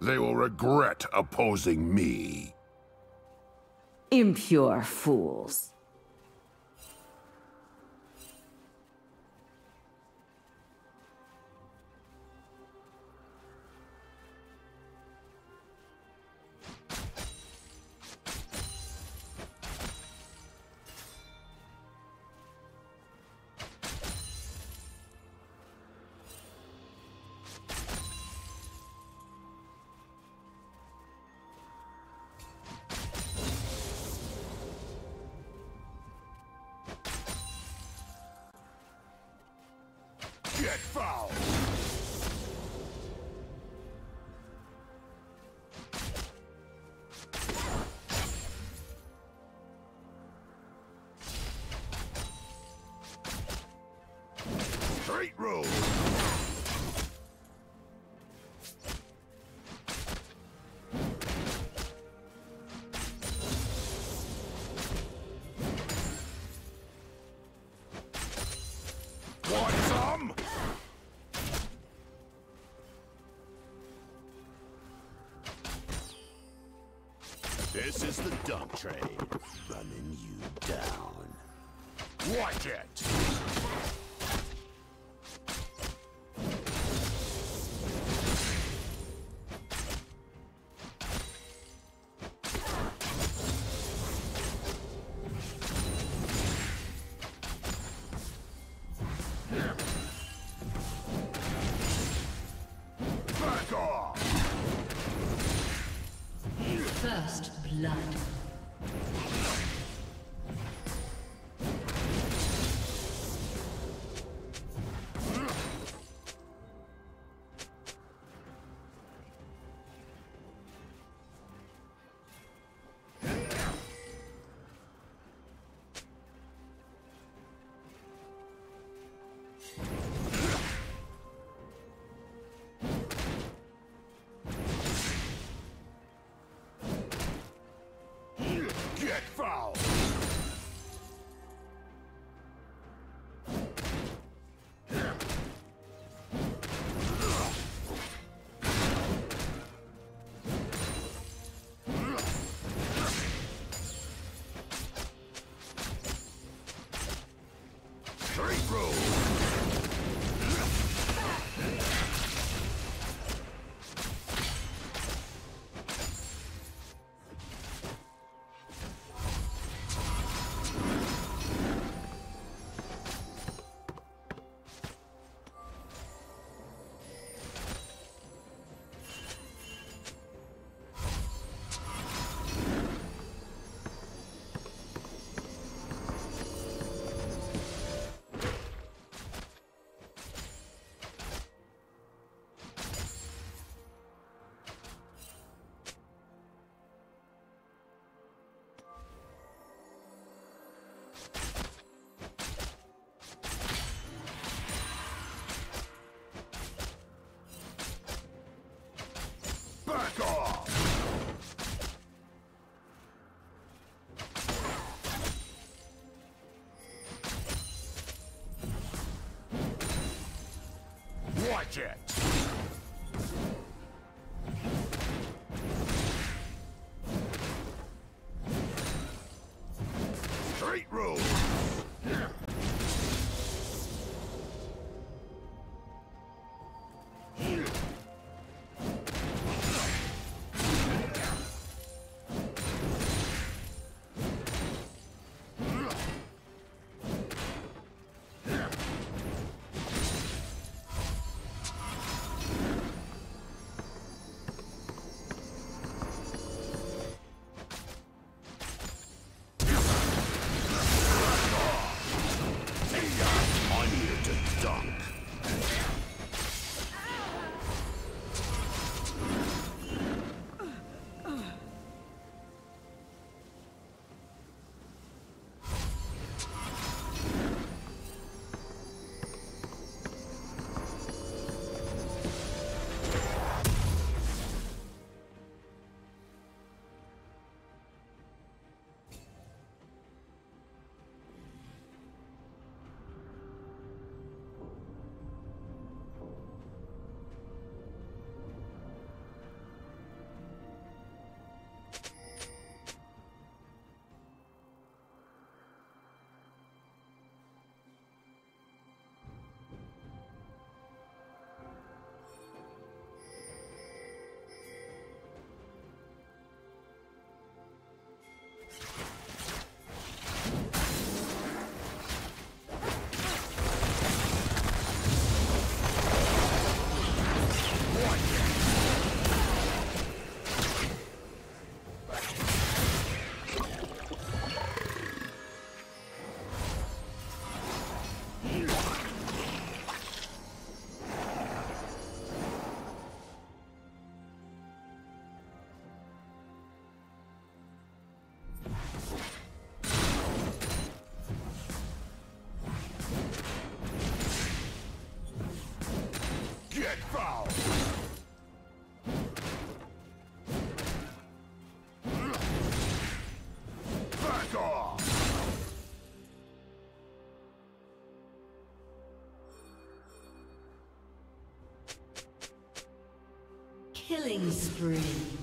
They will regret opposing me. Impure fools. Watch it! Get foul! Gotcha! Killing spree.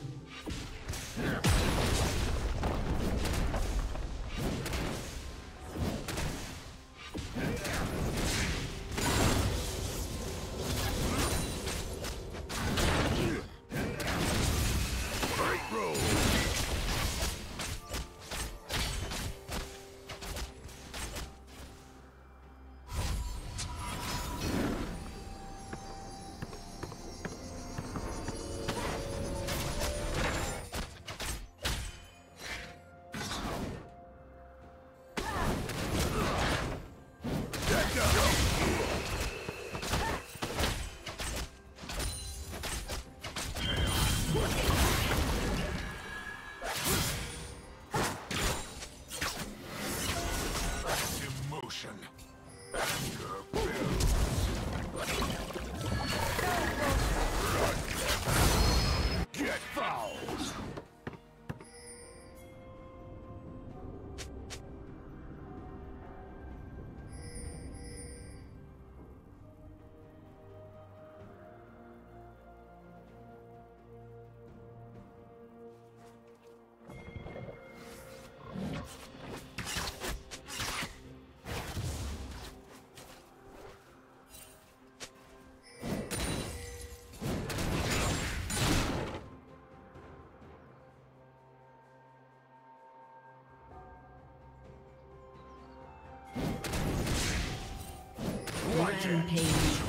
Rampage.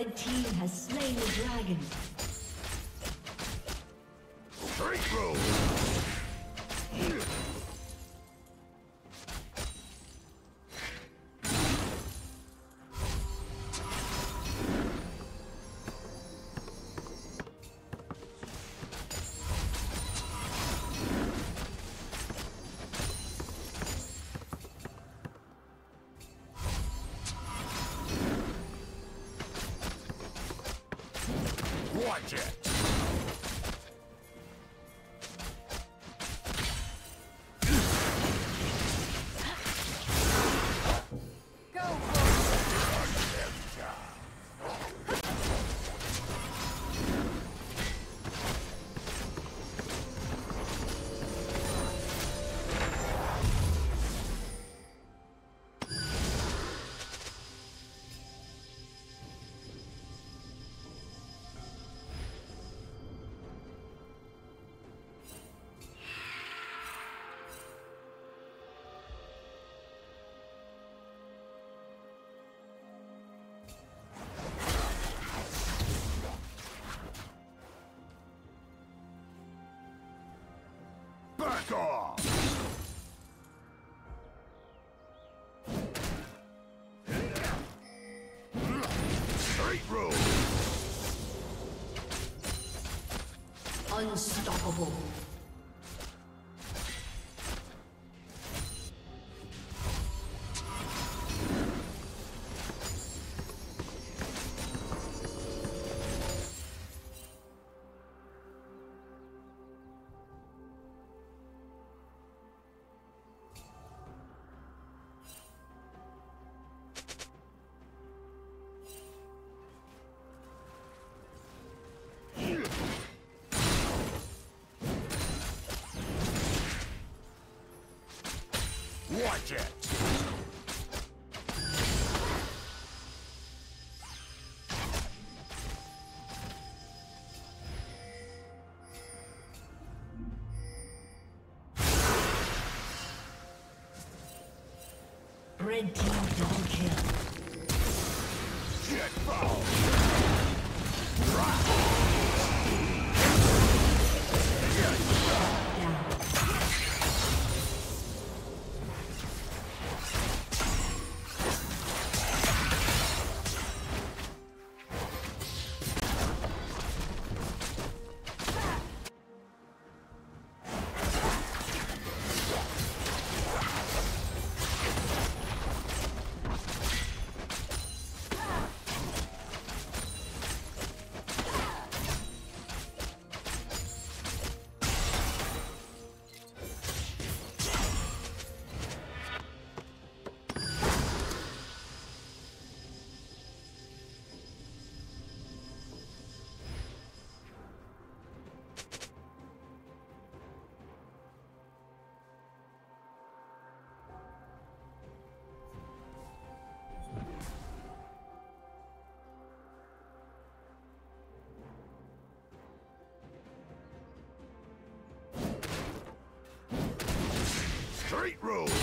Red team has slain the dragon. Straight Roll! Unstoppable. Red team double kill. Get foul! Straight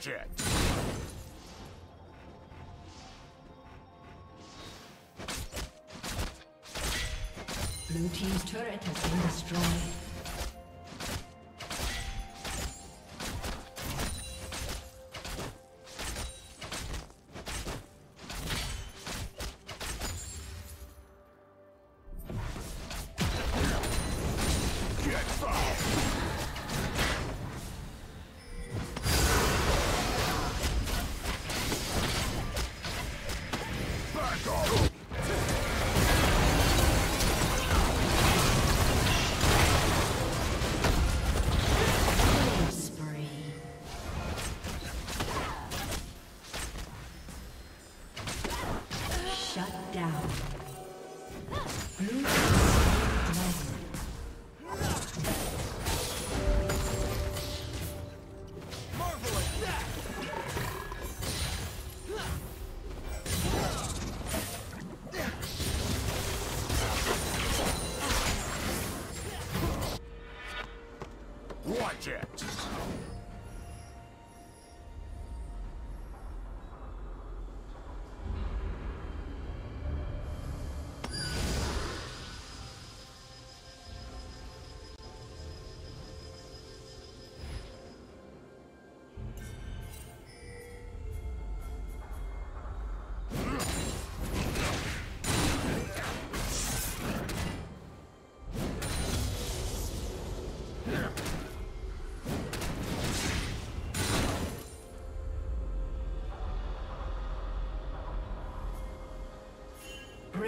Watch it! Blue team's turret has been destroyed.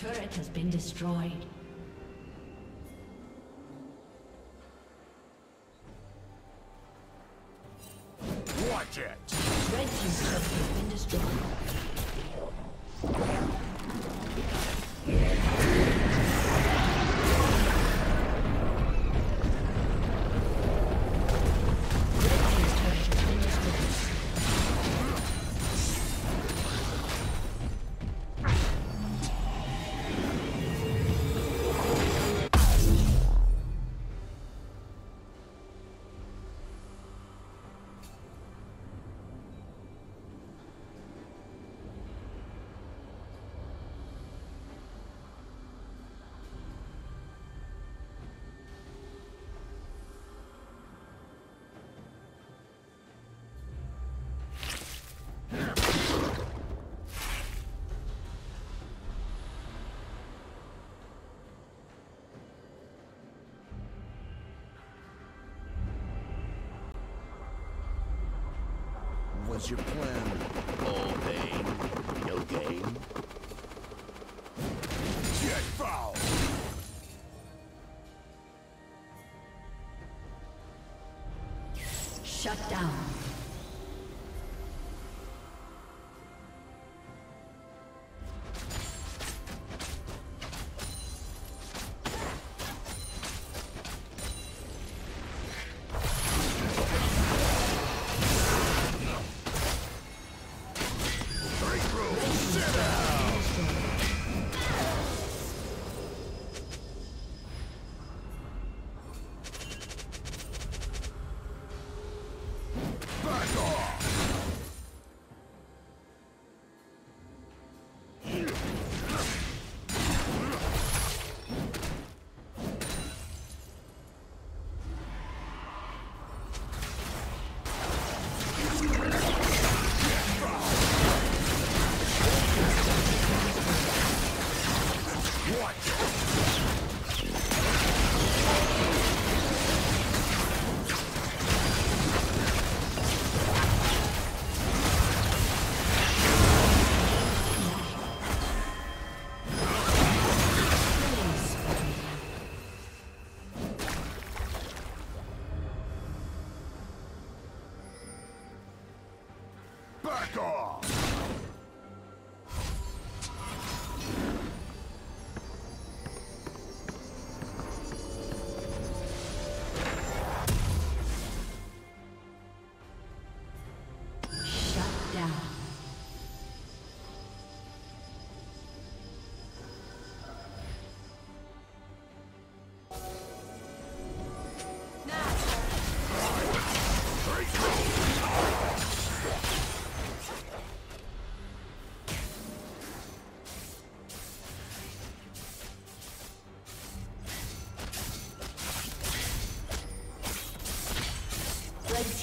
Turret has been destroyed. Watch it! Red Team's turret has been destroyed. Your plan? All pain, no gain. Get foul! Shut down.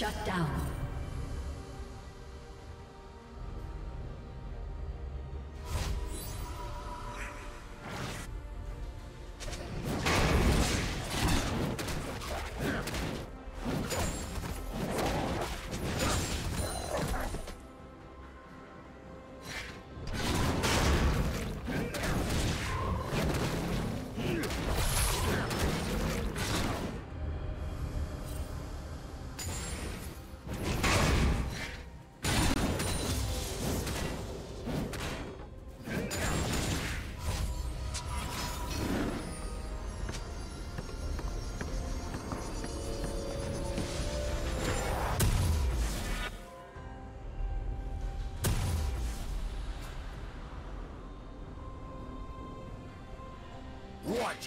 Shut down. Watch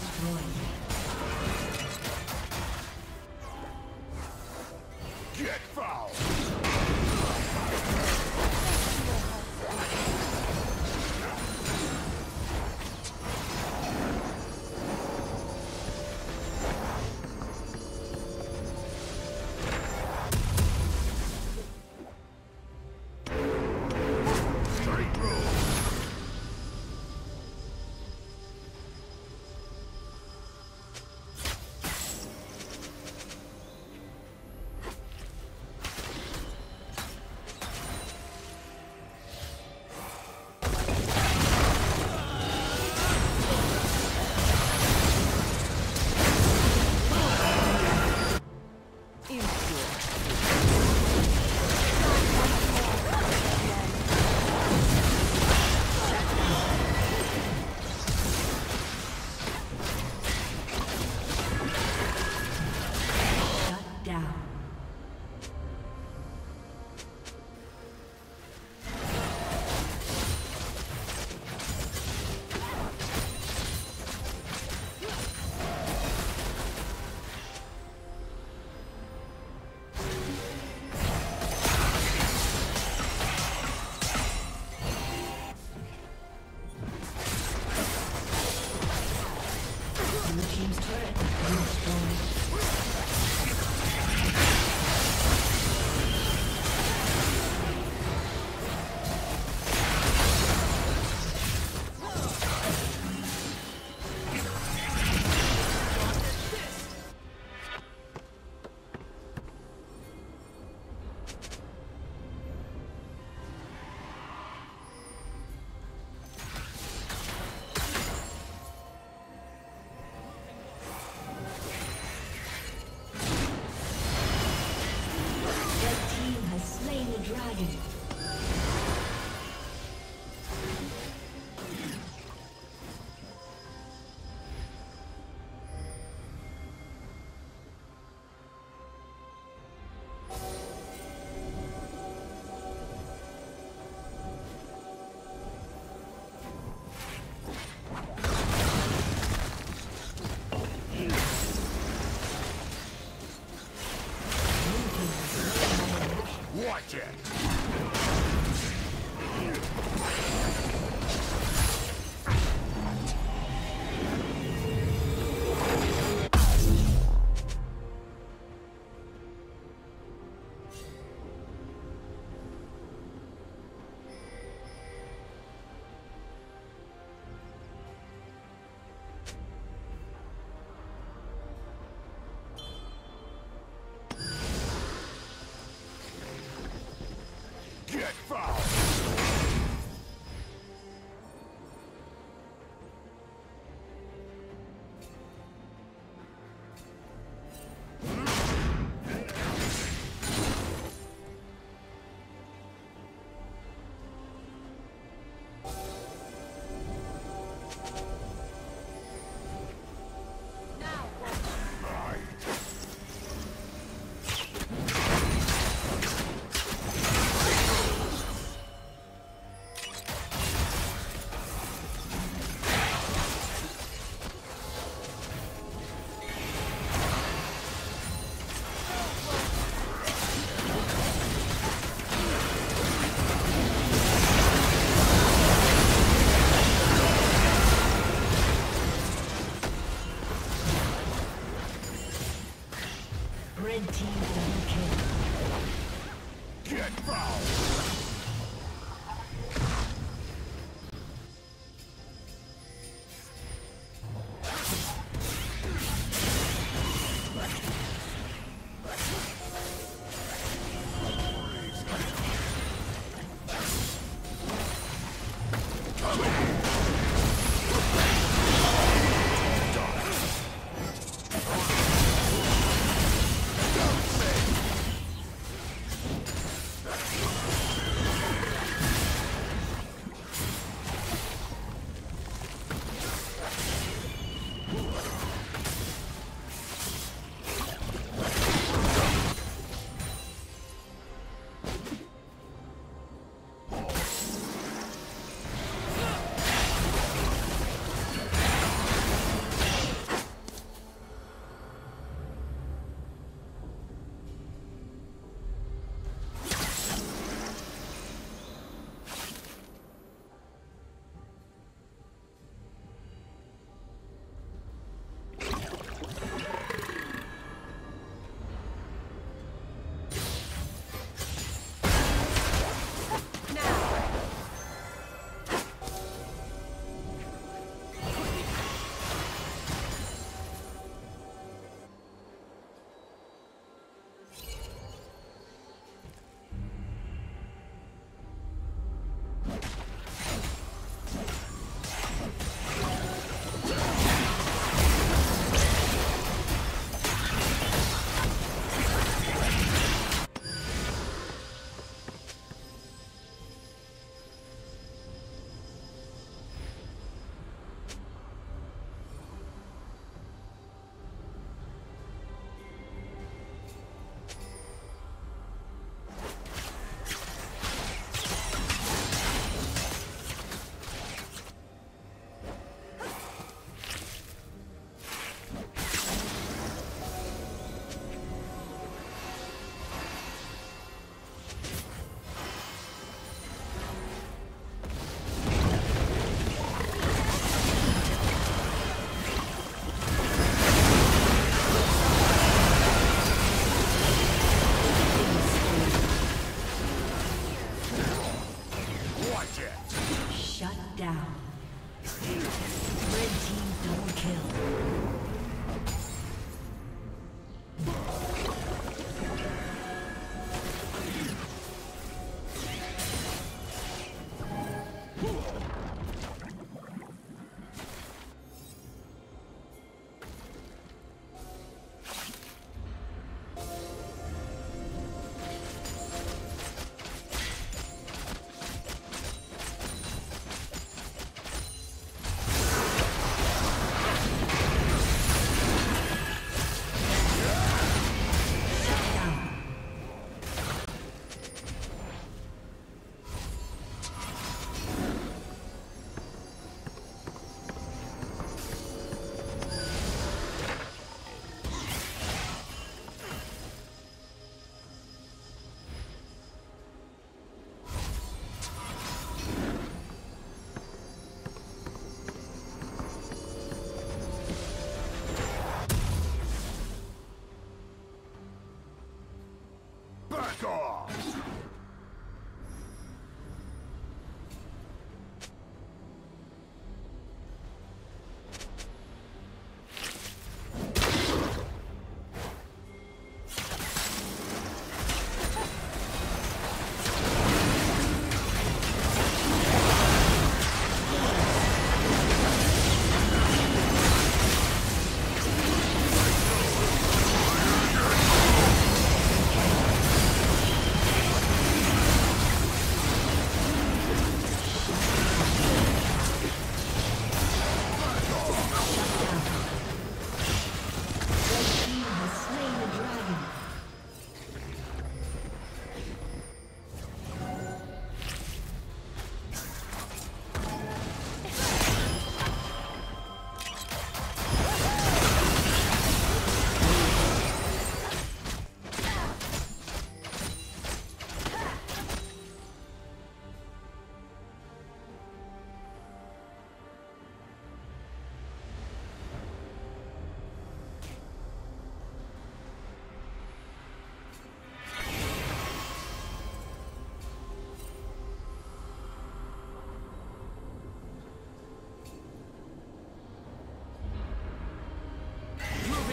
Destroyed.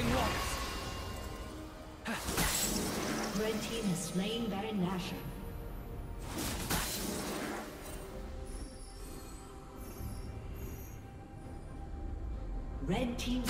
Waters. Red team has slain Baron Nashor. Red team's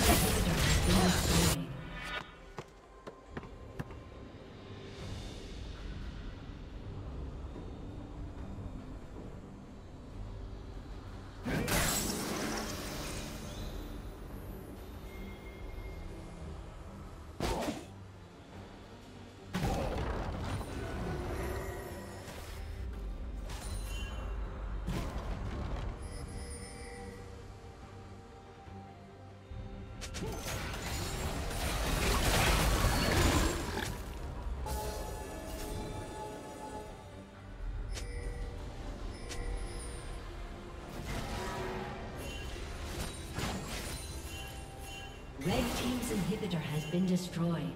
team's inhibitor has been destroyed.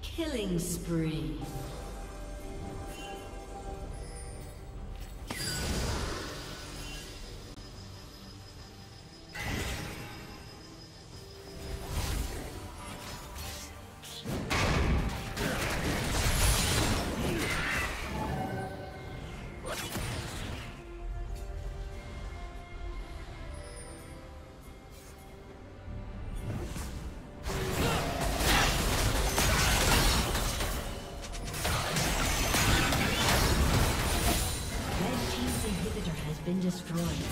Killing spree. Destroyed.